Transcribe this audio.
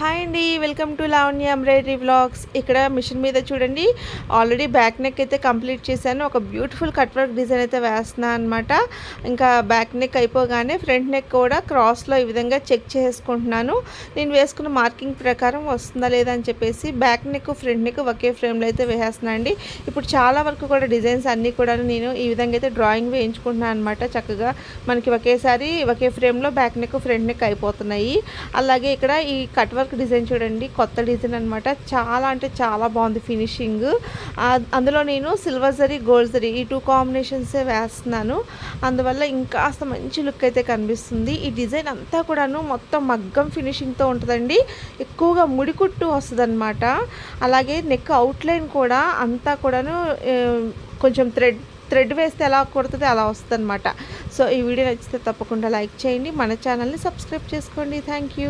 Hi అండి welcome to Lavanya embroidery vlogs ఇక్కడ machine మీద చూడండి ఆల్రెడీ బ్యాక్ నెక్ అయితే కంప్లీట్ చేశాను. ఒక బ్యూటిఫుల్ కట్ వర్క్ డిజైన్ అయితే వేస్తున్నాను అనమాట ఇంకా బ్యాక్ నెక్ అయిపోగానే ఫ్రంట్ నెక్ కూడా క్రాస్లో ఈ విధంగా చెక్ చేసుకుంటున్నాను. నేను వేసుకున్న మార్కింగ్ ప్రకారం వస్తుందా లేదా అని చెప్పేసి బ్యాక్ నెక్ ఫ్రంట్ నెక్ ఒకే ఫ్రేమ్లో అయితే వేసేస్తున్నాను అండి. ఇప్పుడు చాలా వరకు కూడా డిజైన్స్ అన్నీ కూడా నేను ఈ విధంగా అయితే డ్రాయింగ్ వేయించుకుంటున్నాను అనమాట చక్కగా మనకి ఒకేసారి ఒకే ఫ్రేమ్లో బ్యాక్ నెక్ ఫ్రంట్ నెక్ అయిపోతున్నాయి. అలాగే ఇక్కడ ఈ కట్ వర్క్ డిజైన్ చూడండి కొత్త డిజైన్ అనమాట చాలా అంటే చాలా బాగుంది ఫినిషింగ్. అందులో నేను సిల్వర్ జరీ గోల్డ్ జరీ ఈ టూ కాంబినేషన్సే వేస్తున్నాను. అందువల్ల ఇంకాస్త మంచి లుక్ అయితే కనిపిస్తుంది. ఈ డిజైన్ అంతా కూడాను మొత్తం మగ్గం ఫినిషింగ్తో ఉంటుందండి. ఎక్కువగా ముడికుట్టు వస్తుందన్నమాట. అలాగే నెక్ అవుట్లైన్ కూడా అంతా కూడాను కొంచెం థ్రెడ్ థ్రెడ్ వేస్తే ఎలా కుడుతుంది అలా వస్తుంది అనమాట సో ఈ వీడియో నచ్చితే తప్పకుండా లైక్ చేయండి. మన ఛానల్ని సబ్స్క్రైబ్ చేసుకోండి. Thank you.